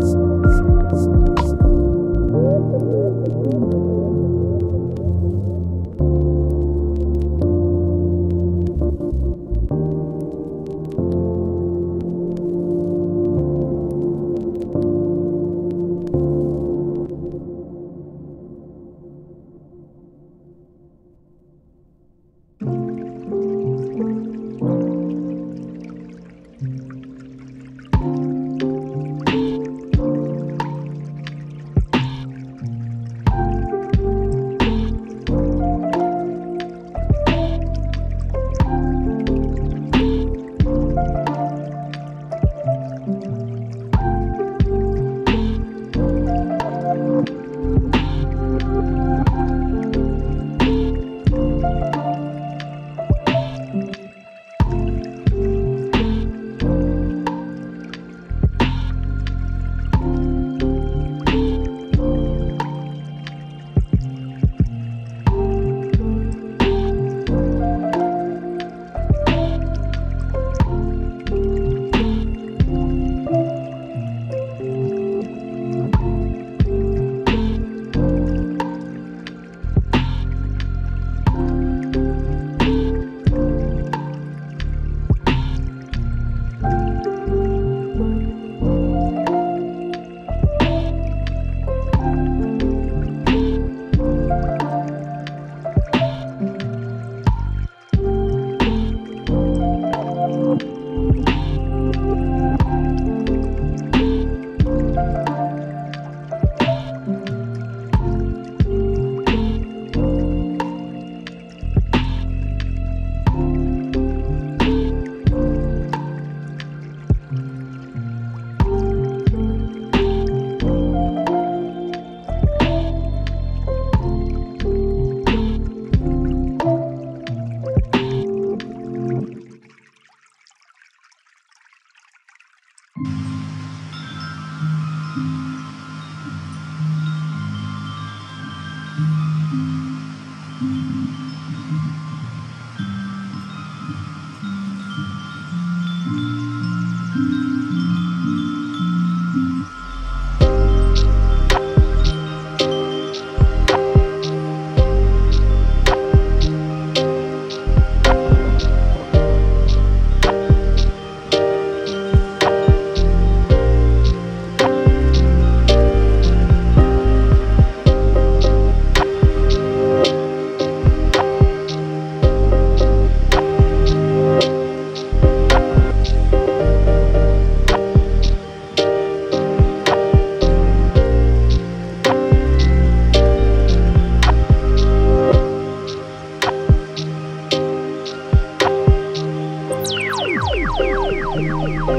Thanks.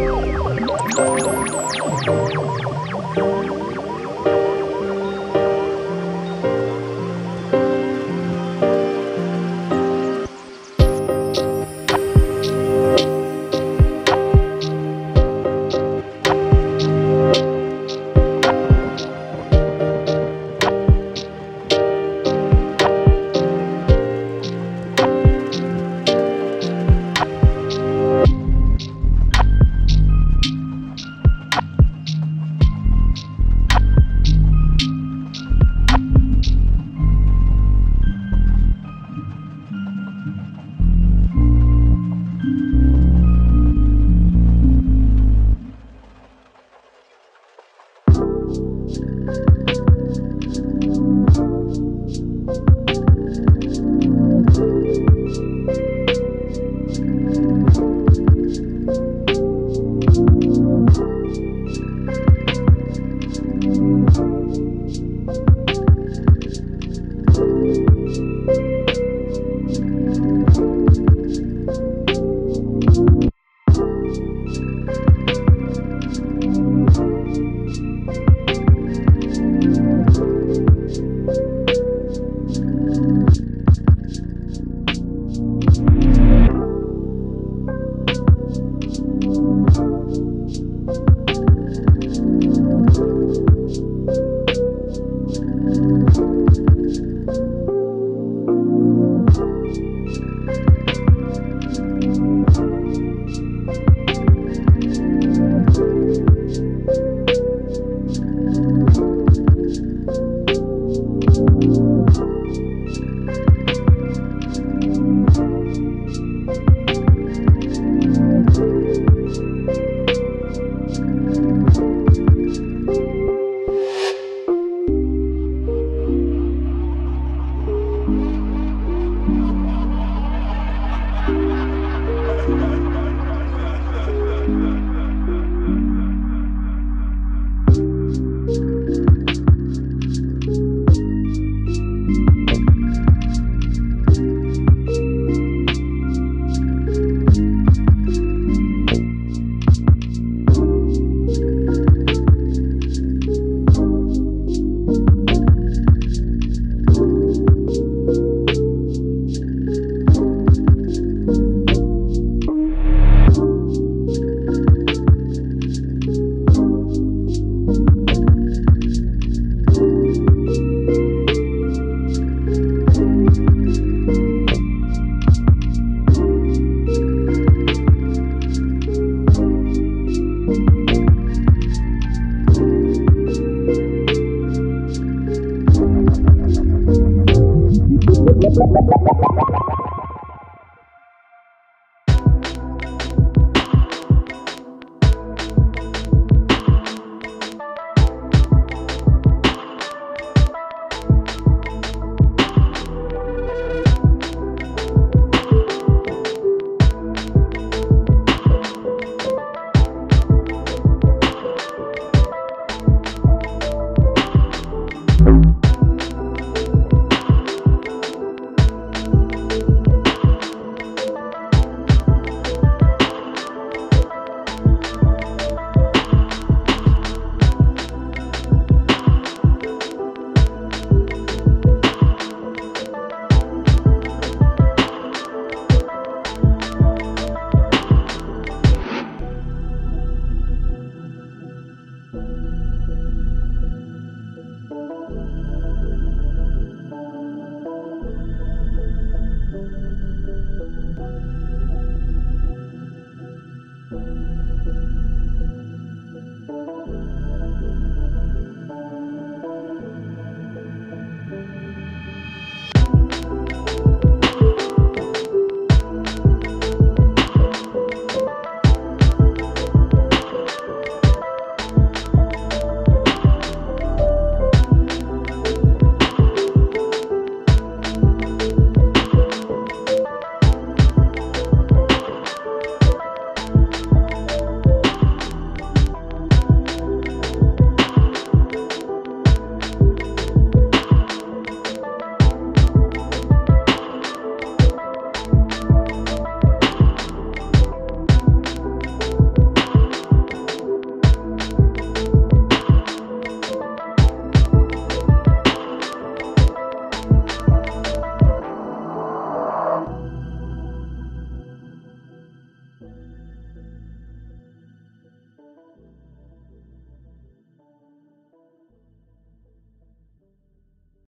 you. Thank